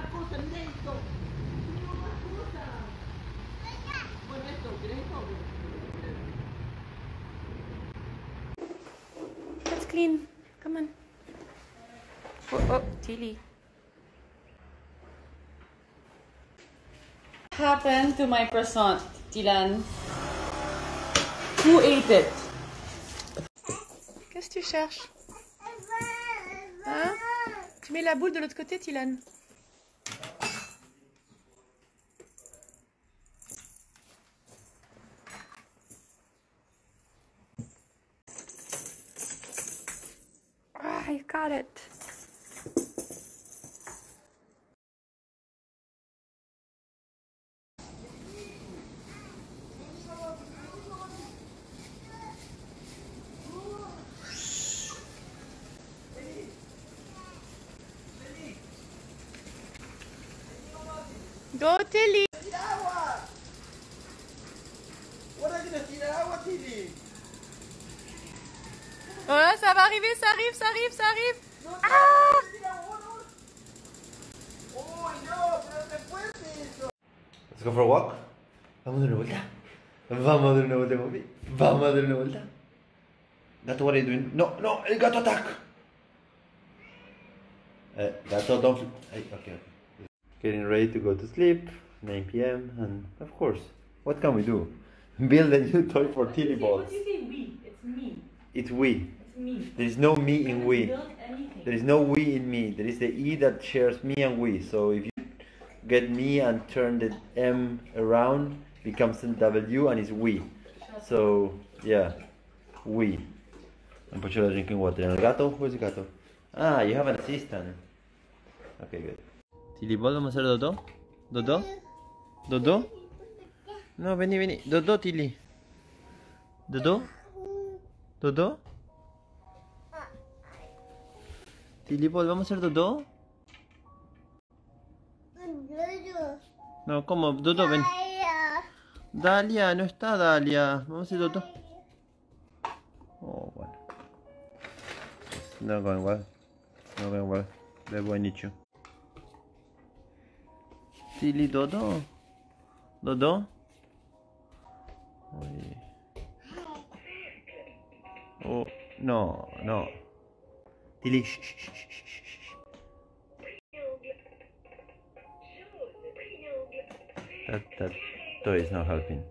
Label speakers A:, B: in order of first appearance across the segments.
A: más cosas, mira esto. Tengo más cosas. Bueno, esto, ¿querés esto?
B: Let's clean. Come on. Oh, oh, Tilly. What happened to my croissant, Tilan? Who ate it? Qu'est-ce que tu cherches? Hein? Tu mets la boule de l'autre côté, Tilan about it. Go Tilly! Oh, ça va arriver, ça arrive, ça arrive, ça arrive. Ah!
A: no, tira agua, no! ¡Uy, no! ¡Pero te fuerte eso!
C: Let's go for a walk. Vamos a dar una vuelta. Vamos a dar una vuelta, papi. Vamos a dar una vuelta. Gato, what are you doing? No, no, el gato attack. Uh, gato, don't. Hey, okay, okay. Getting ready to go to sleep. 9 p.m. And of course, what can we do? Build a new toy for Tilly balls.
B: say we? It's me.
C: It's we.
B: It's me.
C: There is no me in we. There is no we in me. There is the E that shares me and we. So if you get me and turn the M around, becomes a W and it's we. So yeah, we. And put your drinking water. And el gato? Where's the gato? Ah, you have an assistant. Okay, good. Tilly Ball, vamos a hacer Dodo. Dodo. Dodo. No, vení, vení. Dodo, Tilly. Dodo. Dodo. Tilly Ball, vamos a hacer Dodo. No, ¿cómo? Dodo, ven. Dalia, no está Dalia. Vamos a hacer Dodo. Oh, bueno. Not going well. Not going well. Very buen nicho. Tilly Dodo. Dodo. Uy. Oh, no, no. Tilly, shh, shh, shh, shh, shh. That, that toy is not helping.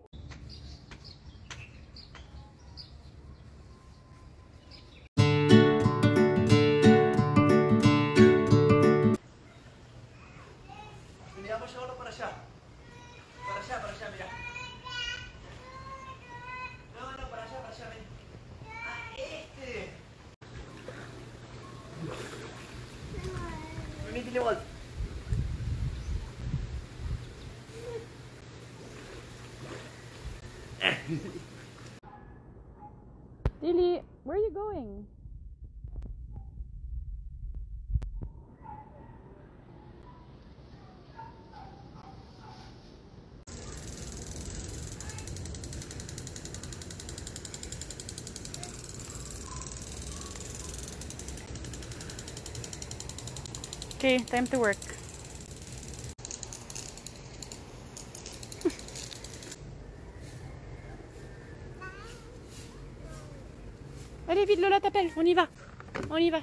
A: Tilly,
B: where are you going? Okay, time to work. Allez vite, Lola t'appelle, on y va. On y va.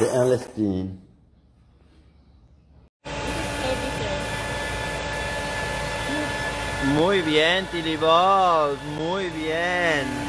C: The clean. Muy bien, Tilly Balls, muy bien.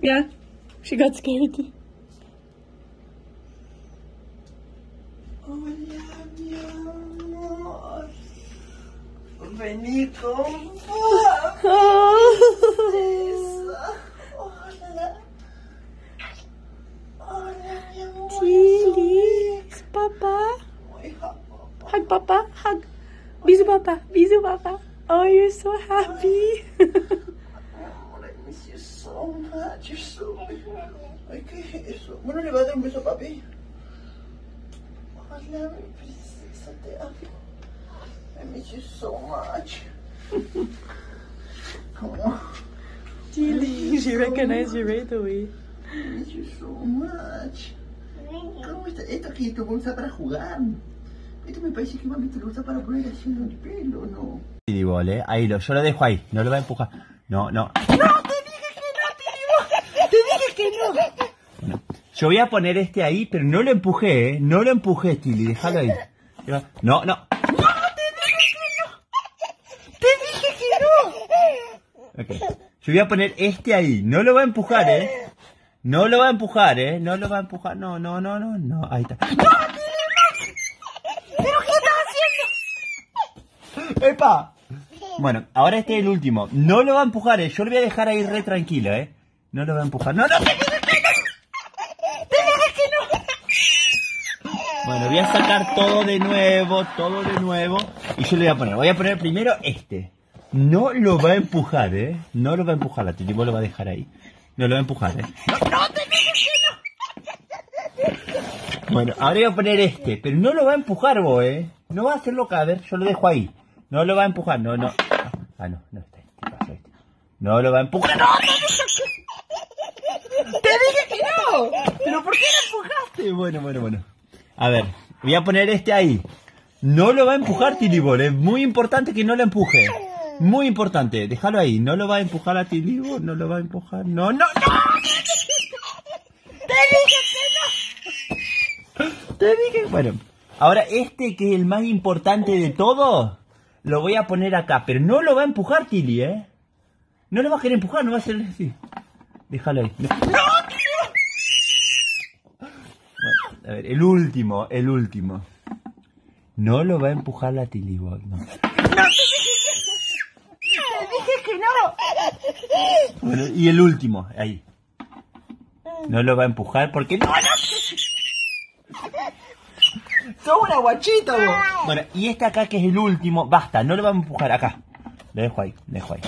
B: Yeah, she got scared.
C: Hola, mi amor. Vení con Hola. Hola, mi amor.
B: Tilly, Papa. Hug Papa, hug. Bisou Papa, bisou Papa. Oh, you're so happy.
C: I miss you so much. You're so Ay, ¿qué es eso? Bueno, le va a dar un beso a papi. Hola, mi princesa, te amo. I miss you so much. Oh,
B: Tilly, she recognized you right away.
C: I miss you so much. ¿Cómo está? Esto aquí tu bolsa para jugar. Esto me parece que mami te lo usa para poner así en el pelo, ¿no? Tilibol, ¿eh? Ahí lo, yo lo dejo ahí, no lo va a empujar. No, no. ¡No! ¡Te dije que no, Tilibol! ¡Te dije que no! Bueno, yo voy a poner este ahí, pero no lo empujé, ¿eh? No lo empujé, Tilly, déjalo ahí. No, no. ¡No! ¡Te dije que no! ¡Te dije que no! Ok. Yo voy a poner este ahí, no lo va a empujar, ¿eh? No lo va a empujar, ¿eh? No lo va a empujar, no, no, no, no, no. Ahí está. ¡No, Tilly, no! ¿Pero qué estás haciendo? ¡Epa! Bueno, ahora este es el último. No lo va a empujar, ¿eh? Yo lo voy a dejar ahí re tranquilo, ¿eh? No lo va a empujar. ¡No, no! ¡Te dije que no! ¡Te dije que no! Voy a sacar todo de nuevo, todo de nuevo. Y yo le voy a poner. Voy a poner primero este. No lo va a empujar, ¿eh? No lo va a empujar. La Tilly lo va a dejar ahí. No lo va a empujar, ¿eh? ¡No, no! ¡Te dije que no! Bueno, ahora voy a poner este, pero no lo va a empujar vos, ¿eh? No va a hacerlo caber, yo lo dejo ahí. No lo va a empujar, no, no. Ah, no, no está. ¿Qué pasa este? No lo va a empujar. ¡No! ¡Te dije que no! ¿Pero por qué lo empujaste? Bueno, bueno, bueno. A ver, voy a poner este ahí. No lo va a empujar Tilibol, es muy importante que no lo empuje. Muy importante, déjalo ahí. No lo va a empujar a Tilibol, no lo va a empujar. No, no, no. Te dije que no. Te dije. Bueno, ahora este que es el más importante de todo, lo voy a poner acá. Pero no lo va a empujar Tilly, ¿eh? No lo va a querer empujar, no va a ser así. Déjalo ahí. No, a ver, el último, el último. No lo va a empujar la Tilly Boy, no. ¡No! ¡Te dije que no! Bueno, y el último, ahí. No lo va a empujar porque no, no. Sos una guachita vos. Bueno, y este acá que es el último, basta, no lo va a empujar acá. Lo dejo ahí, lo dejo ahí.